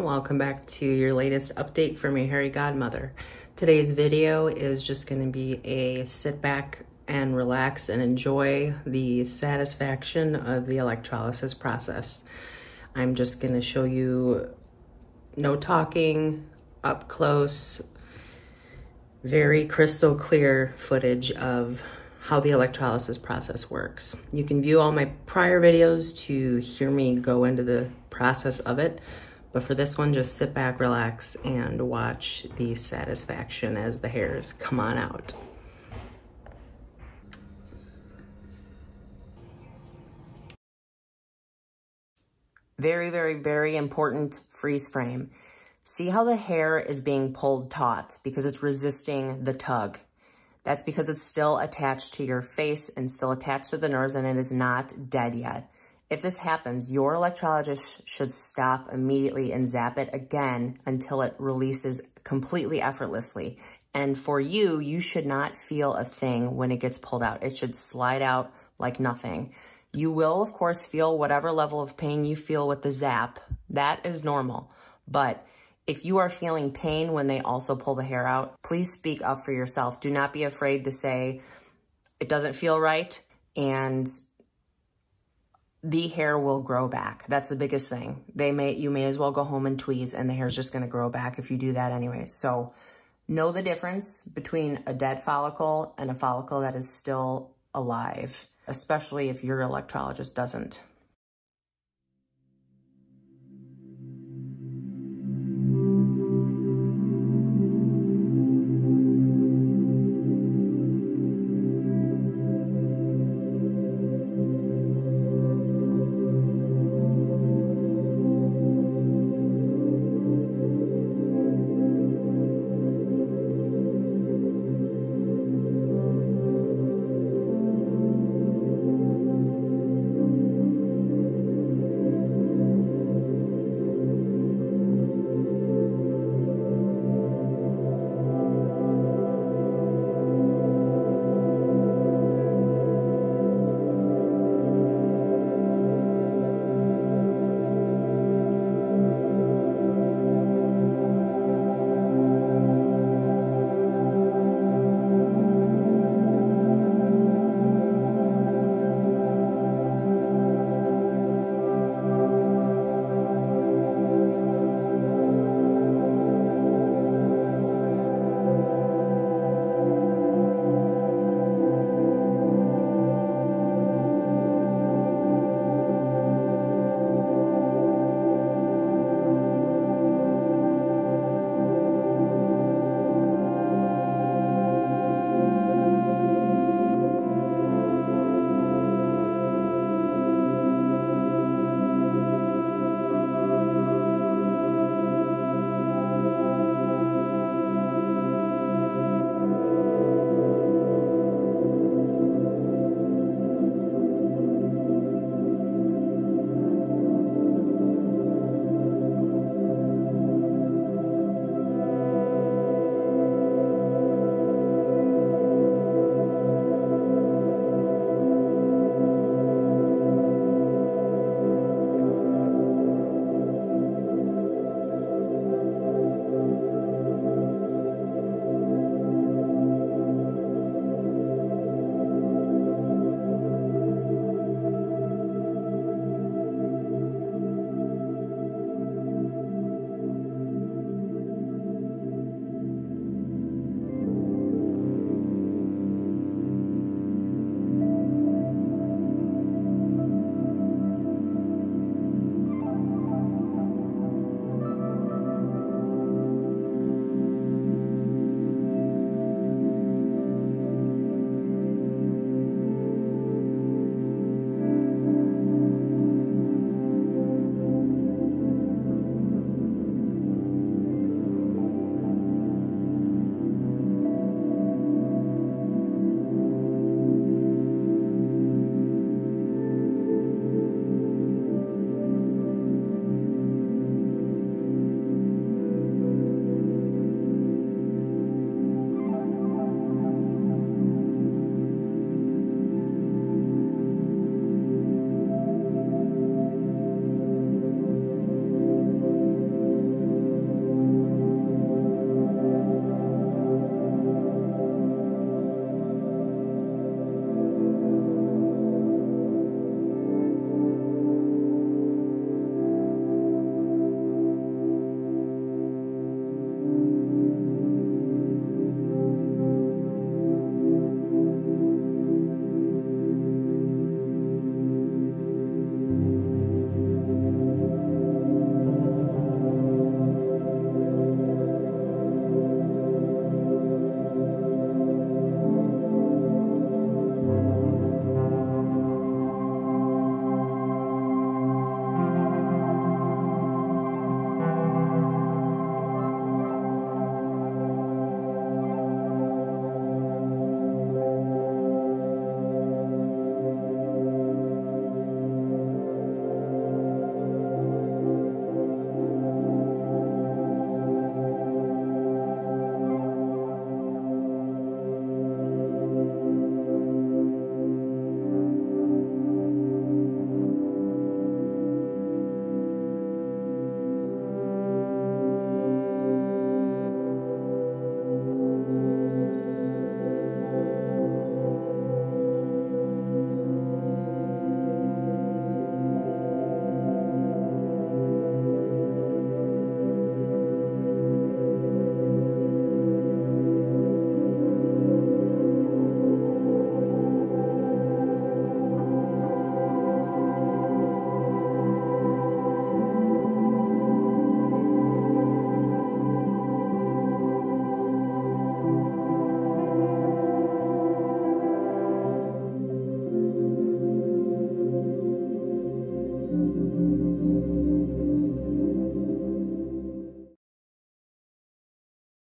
welcome back to your latest update from your hairy godmother. Today's video is just gonna be a sit back and relax and enjoy the satisfaction of the electrolysis process. I'm just gonna show you no talking, up close, very crystal clear footage of how the electrolysis process works. You can view all my prior videos to hear me go into the process of it, but for this one, just sit back, relax, and watch the satisfaction as the hairs come on out. Very, very, very important freeze frame. See how the hair is being pulled taut because it's resisting the tug. That's because it's still attached to your face and still attached to the nerves and it is not dead yet. If this happens, your electrologist should stop immediately and zap it again until it releases completely effortlessly. And for you, you should not feel a thing when it gets pulled out. It should slide out like nothing. You will, of course, feel whatever level of pain you feel with the zap. That is normal. But if you are feeling pain when they also pull the hair out, please speak up for yourself. Do not be afraid to say, it doesn't feel right, and the hair will grow back. That's the biggest thing. They may, you may as well go home and tweeze and the hair is just gonna grow back if you do that anyway. So know the difference between a dead follicle and a follicle that is still alive, especially if your electrologist doesn't.